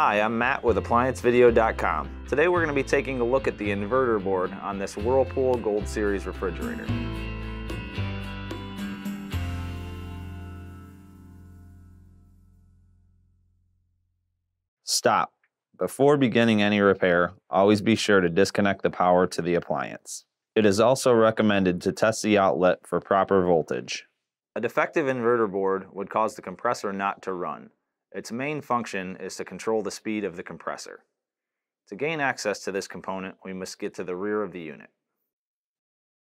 Hi, I'm Matt with ApplianceVideo.com. Today we're going to be taking a look at the inverter board on this Whirlpool Gold Series refrigerator. Stop. Before beginning any repair, always be sure to disconnect the power to the appliance. It is also recommended to test the outlet for proper voltage. A defective inverter board would cause the compressor not to run. Its main function is to control the speed of the compressor. To gain access to this component, we must get to the rear of the unit.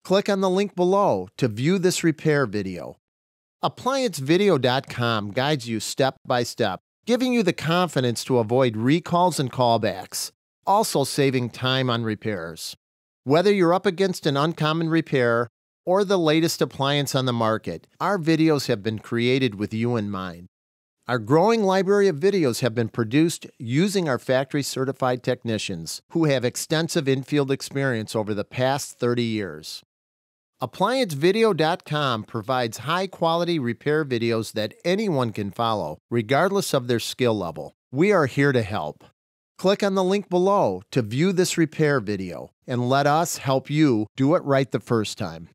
Click on the link below to view this repair video. ApplianceVideo.com guides you step by step, giving you the confidence to avoid recalls and callbacks, also saving time on repairs. Whether you're up against an uncommon repair or the latest appliance on the market, our videos have been created with you in mind. Our growing library of videos have been produced using our factory certified technicians who have extensive in-field experience over the past 30 years. ApplianceVideo.com provides high quality repair videos that anyone can follow, regardless of their skill level. We are here to help. Click on the link below to view this repair video and let us help you do it right the first time.